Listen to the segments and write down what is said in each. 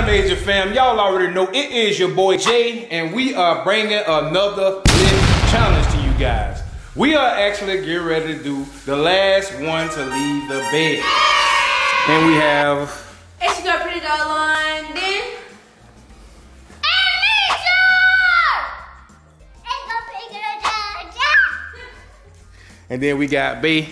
Hanna Major fam, y'all already know it is your boy Jay, and we are bringing another lit challenge to you guys. We are actually getting ready to do the last one to leave the bed. And we have, It's your girl, Pretty Doll London. and then we got Bay.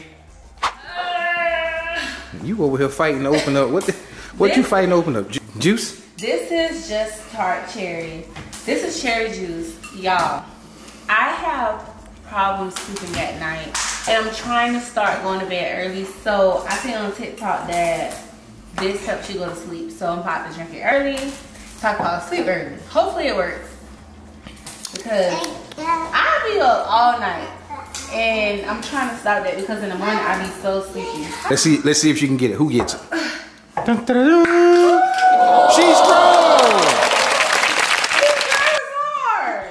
You over here fighting to open up. What the, what you fighting to open up? Ju- Juice? This is just tart cherry. This is cherry juice, y'all. I have problems sleeping at night, and I'm trying to start going to bed early. So I see on TikTok that this helps you go to sleep. So I'm about to drink it early. Talk about sleep early. Hopefully it works because I be up all night, and I'm trying to stop that because in the morning I'll be so sleepy. Let's see. Let's see if she can get it. Who gets it? Dun, dun, dun, dun. She's strong.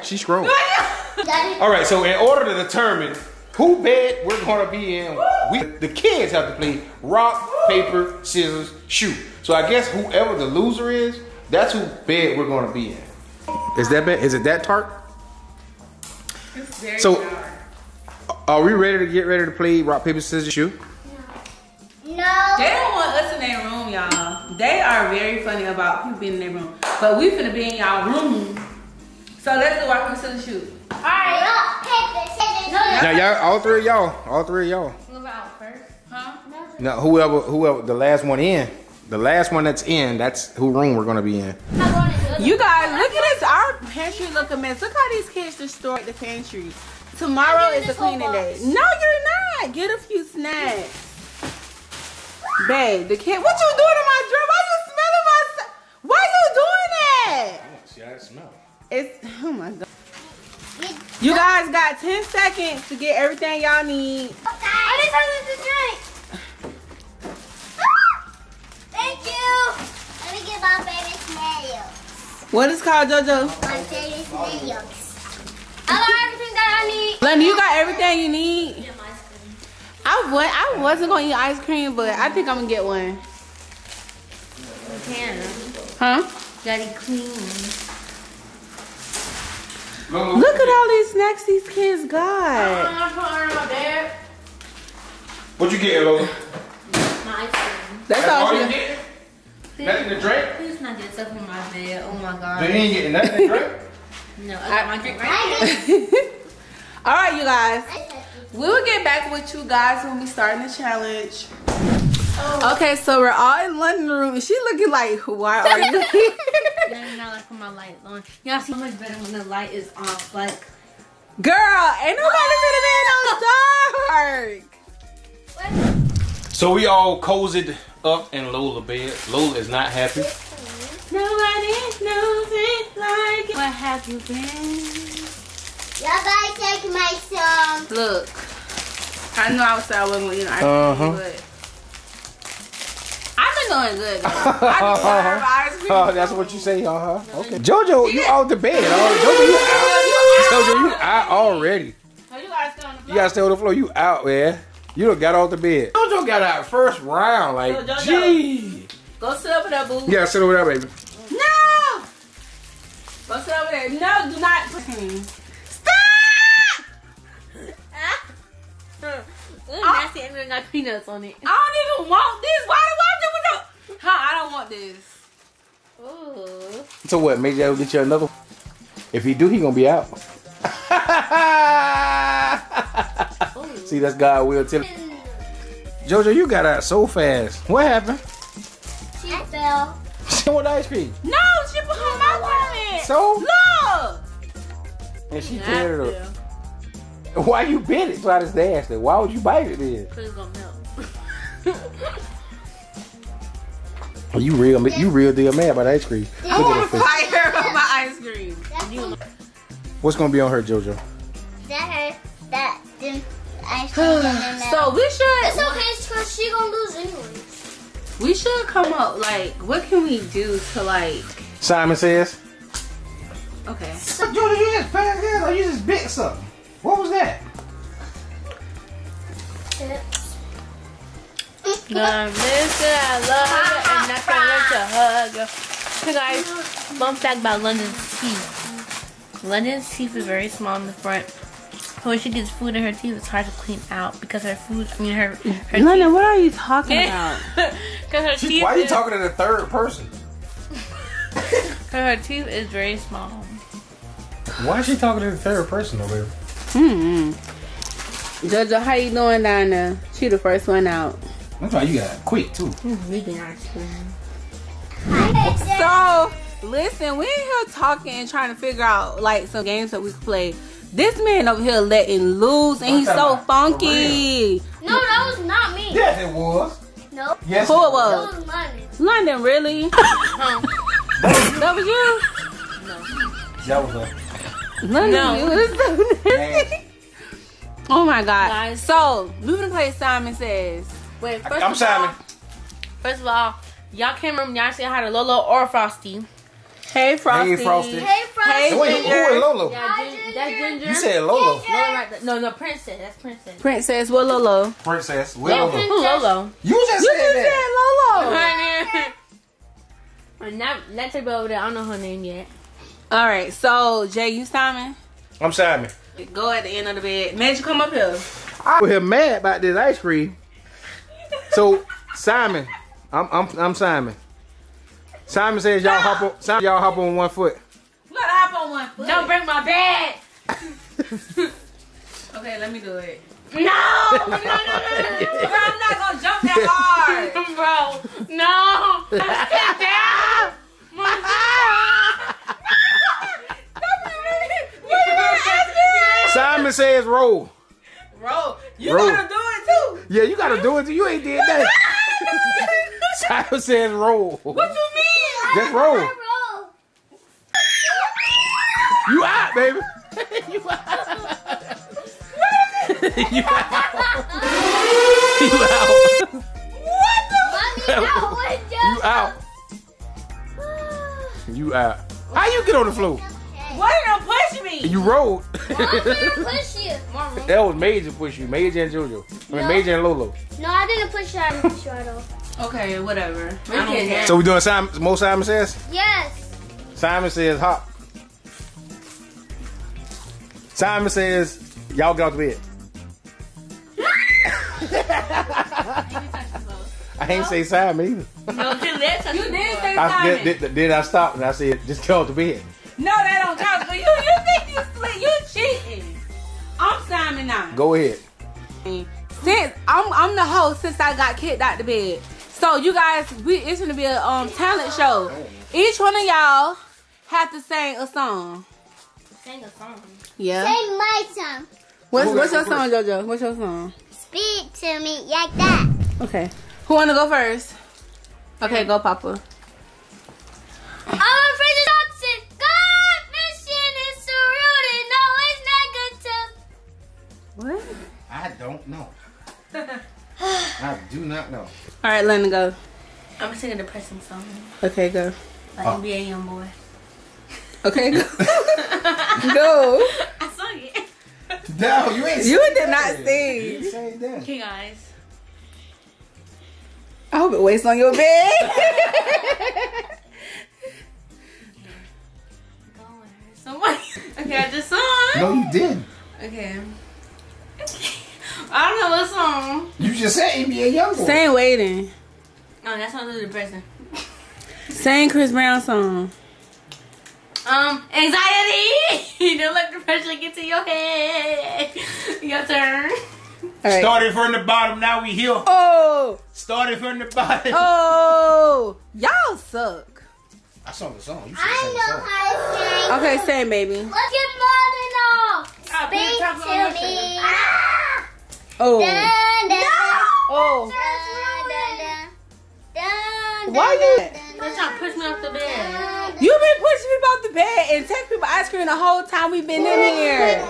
She's strong. All right. So in order to determine who bed we're gonna be in, we the kids have to play rock, paper, scissors, shoot. So I guess whoever the loser is, that's who bed we're gonna be in. Is that bed? Is it that tart? It's very So- sour. Are we ready to get ready to play rock, paper, scissors, shoot? They don't want us in their room, y'all. They are very funny about people being in their room. But we finna be in y'all room. So let's do rock, paper, scissors, shoot. All right, now y'all, all three of y'all, all three of y'all. Move out first. Huh? Now whoever, whoever, the last one in, the last one that's in, that's who room we're gonna be in. You guys, look at this. Our pantry look a mess. Look how these kids destroyed the pantry. Tomorrow is the cleaning day. No, you're not. Get a few snacks. Babe, the kid, what you doing in my drink? Why you smelling my stuff? Why you doing that? Oh, see how it smells. It's, oh my God. You guys got 10 seconds to get everything y'all need. Thank you. Let me get my favorite scenarios. What is called, JoJo? My favorite scenarios. I got everything that I need. Lenny, you got everything you need. I wa- I wasn't gonna eat ice cream, but I think I'm gonna get one. Can. Huh? Gotta clean. Look at all these snacks these kids got. What you getting, Lola? My ice cream. That's all you she getting? Nothing to drink? Please not get stuff in my bed. Oh my god. you ain't getting nothing to drink? No, I got my drink right here. All right, you guys. We will get back with you guys when we start the challenge. Okay, so we're all in London room, and she looking like, why are you? Now you not like when my light is on. Y'all see much better when the light is off. Like, Girl, ain't nobody finna be in no dark. So we all cozied up in Lola bed. Lola is not happy. Nobody knows it like it. What have you been? Y'all gotta take my some. Look, I know I was saying I wasn't gonna eat ice cream, Uh-huh. but I've been doing good. I deserve ice cream. Oh, that's what you say, uh huh. Okay. Jojo, you out the bed. Oh, Jojo, you out. Jojo, you out already. So you guys stay on the You floor. gotta stay on the floor. You out, man. You done got off the bed. Jojo got out first round. Like, Yo, gee. Go sit over there, boo. You gotta sit over there, baby. No! Go sit over there. No, do not. Nasty. Everyone got peanuts on it. I don't even want this. Why do I do it? Huh? I don't want this. Ooh. So what? Maybe I'll get you another. one? If he do, he gonna be out. See, that's God will tell. Jojo, you got out so fast. What happened? She fell. She want ice cream. No, she put her mouth on it. So? Look. And she tear it up. Why you bit it? Try to dash it. Why would you bite it then? Cause it's gonna melt. You real, you real deal mad about ice cream. Look I at want her to face. fight my ice cream. What's gonna be on her, Jojo? That hurt. That didn't. ice cream. So we should It's okay, it's cause she gonna lose anyway. we should come up like what can we do to like Simon says. okay. Jojo, you just passed this or you just bit something. What was that? Gonna I love you, and I can't wait to hug you. Hey guys, fun fact about London's teeth. London's teeth is very small in the front. So when she gets food in her teeth, it's hard to clean out because her food, I mean her, her London, what are you talking about? Because her teeth Why are you is, talking in the third person? Because her teeth is very small. Why is she talking in the third person, though, baby? Hmm. Jojo, how you doing down there? She the first one out. That's why you got quick too. Really ice cream. So, listen, we in here talking and trying to figure out like some games that we could play. This man over here letting loose and he's so funky. No, that was not me. Yes, it was. Nope. Yes. Who it That was? was London. London, really? that was you? No. That was her. London, No. My god. Guys. So, we gonna play Simon Says. Wait, first I'm of Simon. all, first of all, y'all can't remember y'all say hi to Lolo or Frosty. Hey, Frosty. Hey, Frosty. Hey, Frosty. Hey, Wait, who Ginger. is Lolo? Yeah, Gin- that's Ginger. You said Lolo. Lolo right there. No, no, Princess. That's Princess. Princess, what Lolo? Princess. Where Yeah, Lolo? Who Lolo? You just You said just that. said Lolo. And that that type over there, I don't know her name yet. All right, so Jay, you Simon? I'm Simon. Go at the end of the bed. Made you come up here. I was here mad about this ice cream. So Simon, I'm I'm I'm Simon. Simon says y'all hop on Simon, y'all hop on one foot. You gotta hop on one foot. Don't break my bed. Okay, let me do it. No, no, no, no, no, Bro, I'm not gonna jump that hard. no, bro. No, sit down. Simon says roll. Bro, you Roll. gotta do it too. Yeah, you gotta do it. too. You ain't did that. Simon says roll. What you mean? Just roll. You out, baby. you out. you out. you out. You out. You out. How you get on the floor? Me? You rolled. Push you. that was Major push you. Major and JoJo. I mean, No. Major and Lolo. No, I didn't push you. I didn't push you at all. Okay, whatever. I don't care. So we doing Simon, most Simon says? Yes. Simon says hop. Simon says, y'all get off the bed. I ain't say Simon either. No, just let. You did say I, Simon. did, did, did I stop and I said, just get off the bed. No, that don't count. You you you I'm Simon now. Go ahead. Since I'm I'm the host since I got kicked out the bed. So you guys, we it's gonna be a um talent show. Each one of y'all have to sing a song. Sing a song. Yeah. Sing my song. What's what's your song, JoJo? What's your song? Speak to me like that. Okay. Who wanna go first? Okay, go, Papa. Know. I do not know. All right, let me go. I'm singing a depressing song. Okay, go. Like ah. Oh. NBA Young Boy. Okay, go. go. I sung it. No, you ain't You did not sing. say that. Okay, guys. I hope it waits on your bed. Somebody. Okay, I just sung. No, you didn't. Okay. I don't know what song. You just said NBA Youngboy. Sing waiting. Oh, that sounds really depressing. Sing Chris Brown song. Um, anxiety. Don't let depression get to your head. Your turn. All right. Started from the bottom, now we here. Oh, Started from the bottom. oh, y'all suck. I sung the song. You should I know song. how to sing. Okay, sing, baby. Look at Martin off. Speak your top on to me. Ah! Oh, Dun, dun, oh. dun, dun, dun, Why dun, you- dun, They're push me off the bed. dun, You been pushing people off the bed and take people ice cream the whole time we've been in here.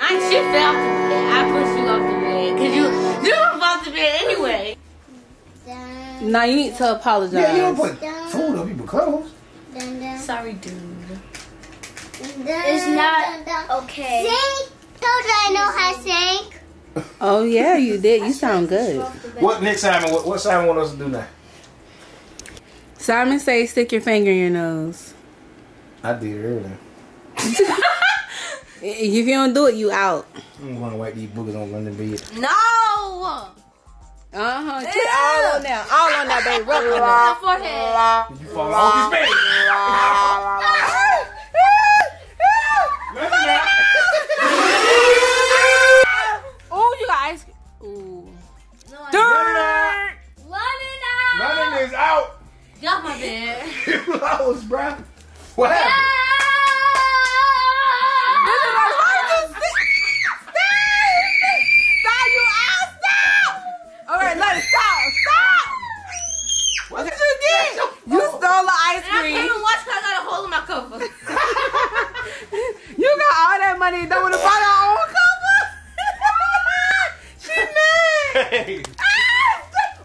I she fell off the bed. I pushed you off the bed because you you were off the bed anyway. Now you need to apologize. Yeah, you don't put food on people's clothes. dun, dun, Sorry, dude. It's not dun, dun. okay. Sing. Told you I know how to sing. Oh yeah, you did. You sound good. What next Simon? What, what Simon want us to do now? Simon say stick your finger in your nose. I did earlier. If you don't do it, you out. I'm gonna wipe these boogers on London bed. No! Uh huh. All on there. All on that baby. Rub on My forehead. You fall off his bed. Get off my bed. Close, bruh. What happened? Stop, you out, stop! All right, let it stop, stop! What did you get? You stole the ice And I can't cream. even watch because I got a hole in my cover. You got all that money and don't want to buy your own cover? she mad. Hey, ah,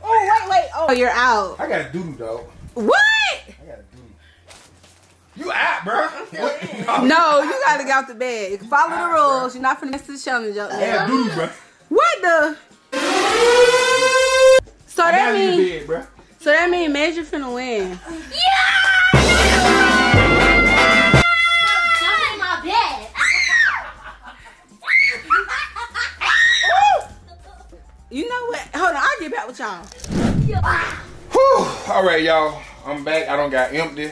Oh, wait, wait. Oh, you're out. I got a doodle dog. What? I got a doodle. You out, bruh? What? No, you gotta get out the bed. Follow the rules. You're not finna miss the challenge up there. a doodle. What the? So that got in the mean, bed, so that mean Major finna win. Jump in my bed. You know what? Hold on, I'll get back with y'all. All right, y'all. I'm back. I don't got empty.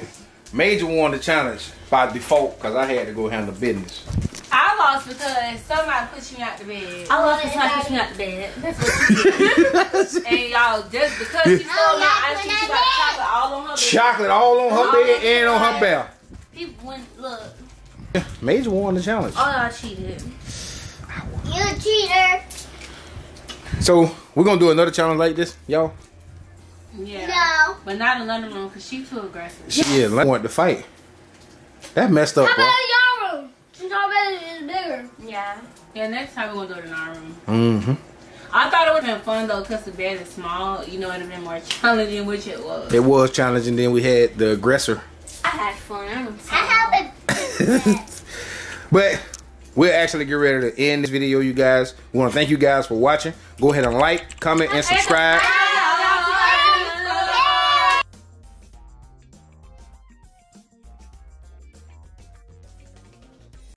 Major won the challenge by default because I had to go handle business. I lost because somebody pushed me out the bed. I love this time pushing out the bed. That's what. And y'all, just because she stole my oh, ice cream, she got chocolate all on her bed. Chocolate all on her bed and on her belt. People went, look. Major won the challenge. Oh, y'all cheated. You a cheater. So we're gonna do another challenge like this, y'all. Yeah. No. But not in London room because she too aggressive. She, Yeah, I want to fight. That messed up, How bro. about your room? Since our bed is bigger. Yeah. Yeah, next time we're gonna do it in our room. Mm-hmm. I thought it would have been fun though because the bed is small. You know, it would have been more challenging, which it was. It was challenging. Then we had the aggressor. I had fun. I'm I have But we'll actually get ready to end this video, you guys. We want to thank you guys for watching. Go ahead and like, comment, and subscribe.